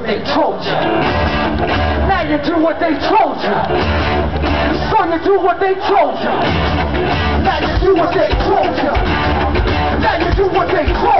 what they told you. Now you do what they told you. Son, you do what they told you. Now you do what they told you. Now you do what they told you.